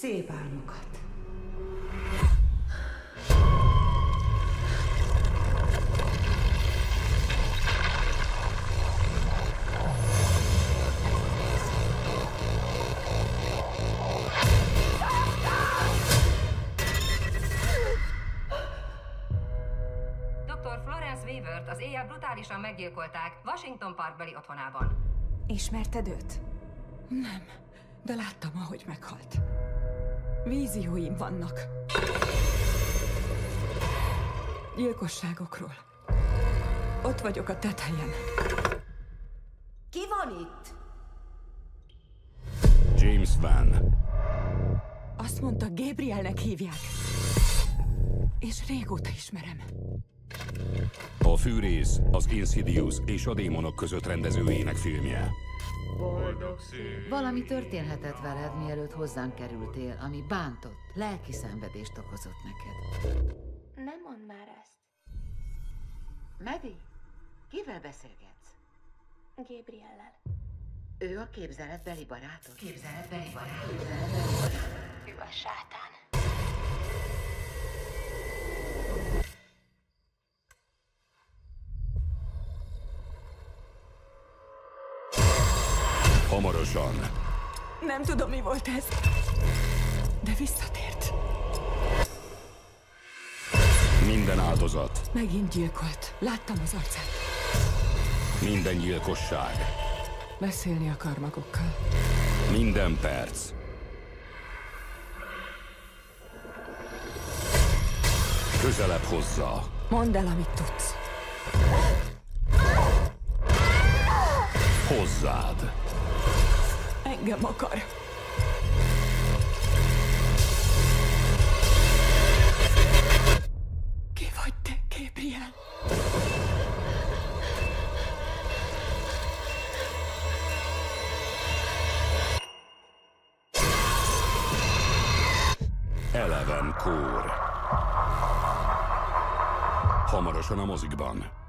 Szép álmokat. Dr. Florence Weavert az éjjel brutálisan meggyilkolták Washington Parkbeli otthonában. Ismerted őt? Nem, de láttam, ahogy meghalt. Vízióim vannak. Gyilkosságokról. Ott vagyok a tetejen. Ki van itt? James Van. Azt mondta, Gabrielnek hívják. És régóta ismerem. A Fűrész az Insidious és a Démonok között rendezőjének filmje. Valami történhetett veled, mielőtt hozzánk kerültél, ami bántott, lelki szenvedést okozott neked. Nem mondd már ezt. Medi, kivel beszélgetsz? Gabriellel. Ő a képzeletbeli barátod? Képzeletbeli barátod? Ő a Hamarosan Nem tudom, mi volt ez. De visszatért. minden áldozat, Megint gyilkolt. Láttam az arcát. minden gyilkosság, Beszélni akar magukkal. minden perc. Közelebb hozza. Mondd el, amit tudsz. Hozzád. Engem akar. Ki vagy te, Gabriel? Eleven Kór. Hamarosan a mozikban.